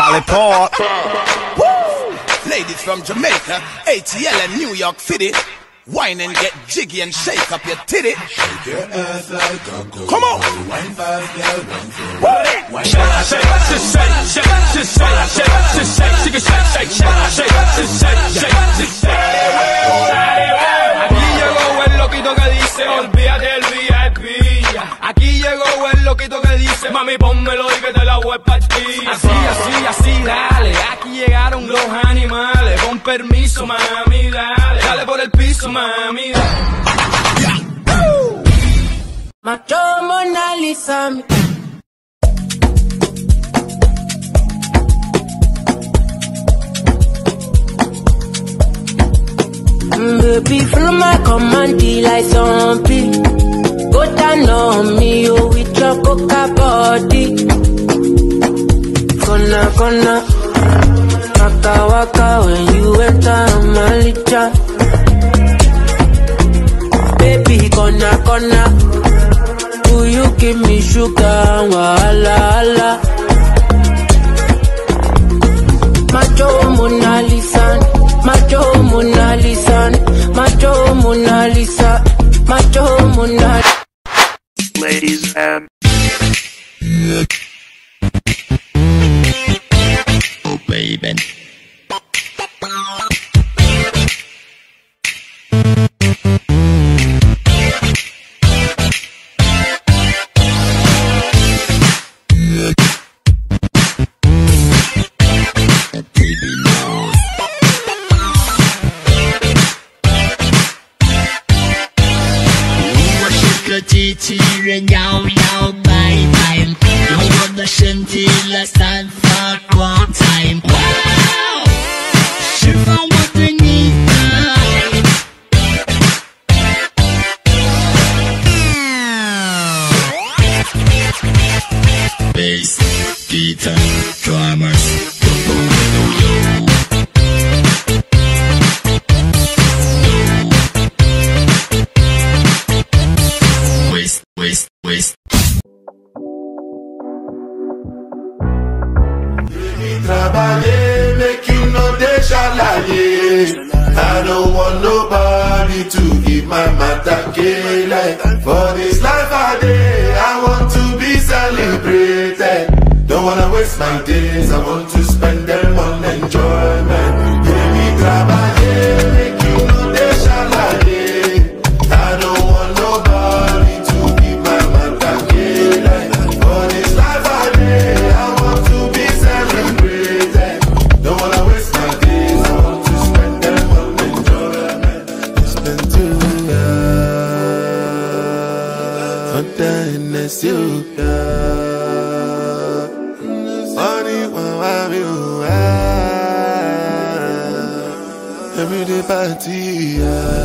Cali Port. Ladies from Jamaica, ATL and New York City. Wine and get jiggy and shake up your titty. Shake your ass like a Come on. Wine fast, girl, wine slow. Wine fast, shake, shake, shake, shake, shake, shake, shake, shake, shake, shake, shake, shake, shake, shake, loquito que dice, mami, pónmelo y que te la voy a partir. Así, así, así, dale. Aquí llegaron los animales. Con permiso, mami, dale. Dale por el piso, mami, dale. Macho Mona Lisa. Mm, Baby, follow my command, like zombie. Go down on me, oh, your coca body. Gonna, gonna. Waka, waka, when you enter my licha. Baby, gonna, gonna. Will you give me sugar, wahala, wahala? Macho Mona Lisa, Macho Mona Lisa, Macho Mona Lisa, Macho Mona Ladies 的身体来散发光彩。哇哦，释放我对你的爱。Bass, guitar, drummers, Trabalhei, make you no dey shalaye. I don't want nobody to give my matter like For this life I dey, I want to be celebrated. Don't wanna waste my days, I want to and that's you. Only one of you, yeah. Every day party, yeah.